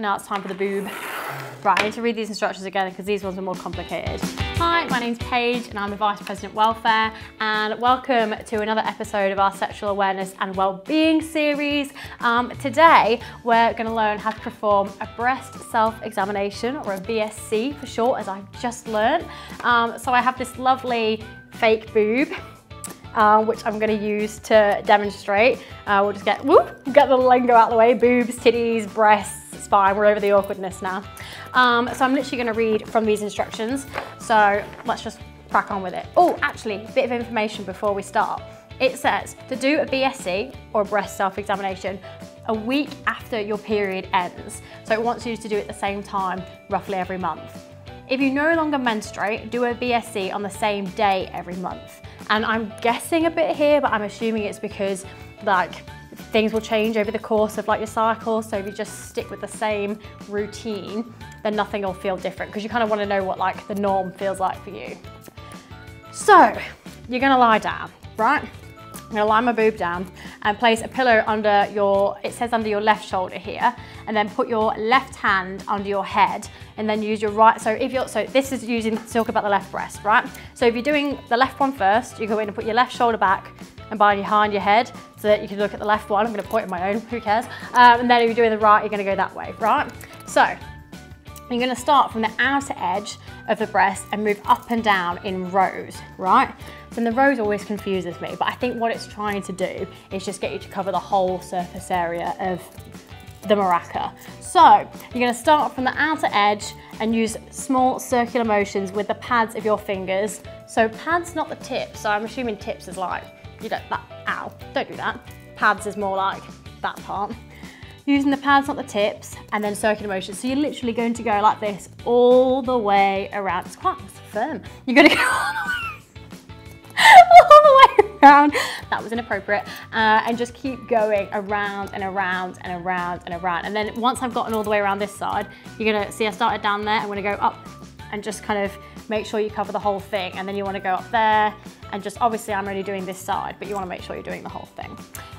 now it's time for the boob. Right, I need to read these instructions again because these ones are more complicated. Hi, my name's Paige and I'm the Vice President Welfare and welcome to another episode of our Sexual Awareness and Wellbeing series. Um, today, we're gonna learn how to perform a breast self-examination or a BSE for short, as I've just learned. Um, so I have this lovely fake boob uh, which I'm gonna use to demonstrate. Uh, we'll just get, whoop, get the lingo out of the way, boobs, titties, breasts, spine, we're over the awkwardness now. Um, so I'm literally gonna read from these instructions. So let's just crack on with it. Oh, actually, a bit of information before we start. It says to do a BSE or breast self-examination a week after your period ends. So it wants you to do it at the same time, roughly every month. If you no longer menstruate, do a BSE on the same day every month. And I'm guessing a bit here, but I'm assuming it's because like things will change over the course of like your cycle. So if you just stick with the same routine, then nothing will feel different because you kind of want to know what like the norm feels like for you. So you're gonna lie down, right? I'm gonna lie my boob down and place a pillow under your, it says under your left shoulder here, and then put your left hand under your head and then use your right, so if you're, so this is using, talk about the left breast, right? So if you're doing the left one first, you go in and put your left shoulder back and behind your head so that you can look at the left one. I'm gonna point at my own, who cares? Um, and then if you're doing the right, you're gonna go that way, right? So you're gonna start from the outer edge of the breast and move up and down in rows, right? So the rows always confuses me, but I think what it's trying to do is just get you to cover the whole surface area of the maraca. So you're gonna start from the outer edge and use small circular motions with the pads of your fingers. So pads, not the tips. So I'm assuming tips is like, you know, that, ow, don't do that. Pads is more like that part using the pads, not the tips, and then circular motion. So you're literally going to go like this all the way around. It's quite firm. You're gonna go all the way around. That was inappropriate. Uh, and just keep going around and around and around and around. And then once I've gotten all the way around this side, you're gonna see I started down there. I'm gonna go up and just kind of make sure you cover the whole thing. And then you wanna go up there and just, obviously I'm only doing this side, but you wanna make sure you're doing the whole thing.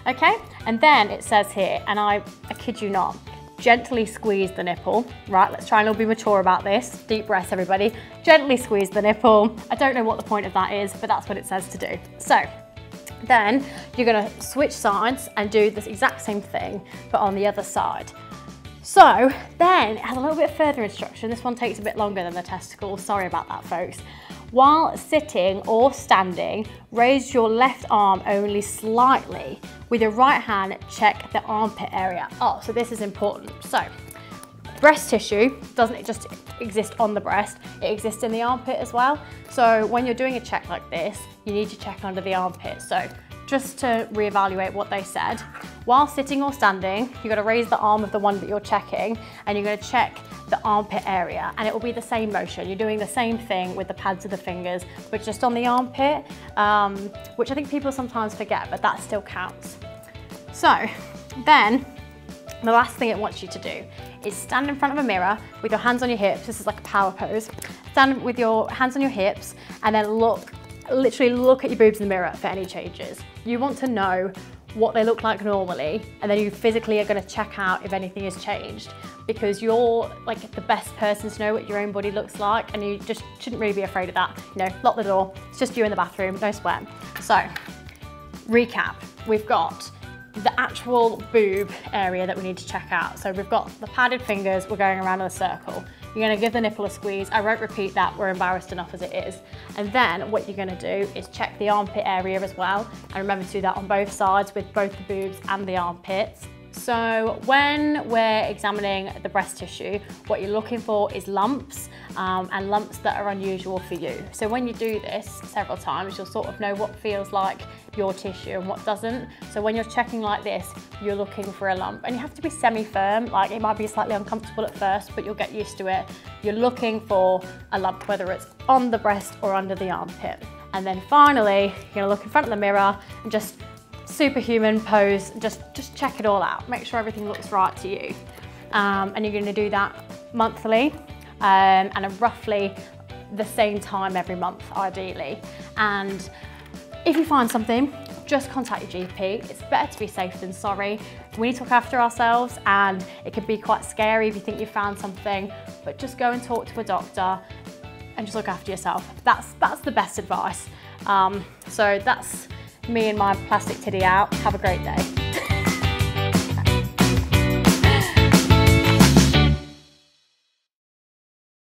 Okay, and then it says here, and I, I kid you not, gently squeeze the nipple. Right, let's try and all be mature about this. Deep breaths, everybody. Gently squeeze the nipple. I don't know what the point of that is, but that's what it says to do. So, then you're gonna switch sides and do this exact same thing, but on the other side. So then it has a little bit further instruction. This one takes a bit longer than the testicles. Sorry about that, folks. While sitting or standing, raise your left arm only slightly. With your right hand, check the armpit area. Oh, so this is important. So, breast tissue doesn't just exist on the breast, it exists in the armpit as well. So when you're doing a check like this, you need to check under the armpit. So just to reevaluate what they said, while sitting or standing, you're gonna raise the arm of the one that you're checking and you're gonna check the armpit area and it will be the same motion. You're doing the same thing with the pads of the fingers, but just on the armpit, um, which I think people sometimes forget, but that still counts. So then, the last thing it wants you to do is stand in front of a mirror with your hands on your hips. This is like a power pose. Stand with your hands on your hips and then look, literally look at your boobs in the mirror for any changes. You want to know what they look like normally and then you physically are going to check out if anything has changed because you're like the best person to know what your own body looks like and you just shouldn't really be afraid of that. You know, lock the door, it's just you in the bathroom, no sweat. So, recap, we've got the actual boob area that we need to check out. So we've got the padded fingers, we're going around in a circle. You're gonna give the nipple a squeeze. I won't repeat that, we're embarrassed enough as it is. And then what you're gonna do is check the armpit area as well. And remember to do that on both sides with both the boobs and the armpits. So when we're examining the breast tissue, what you're looking for is lumps um, and lumps that are unusual for you. So when you do this several times, you'll sort of know what feels like your tissue and what doesn't. So when you're checking like this, you're looking for a lump and you have to be semi-firm, like it might be slightly uncomfortable at first, but you'll get used to it. You're looking for a lump, whether it's on the breast or under the armpit. And then finally, you're gonna look in front of the mirror and just superhuman pose, just, just check it all out. Make sure everything looks right to you. Um, and you're gonna do that monthly um, and roughly the same time every month, ideally. And if you find something, just contact your GP. It's better to be safe than sorry. We need to look after ourselves and it can be quite scary if you think you've found something, but just go and talk to a doctor and just look after yourself. That's, that's the best advice. Um, so that's me and my plastic titty out. Have a great day.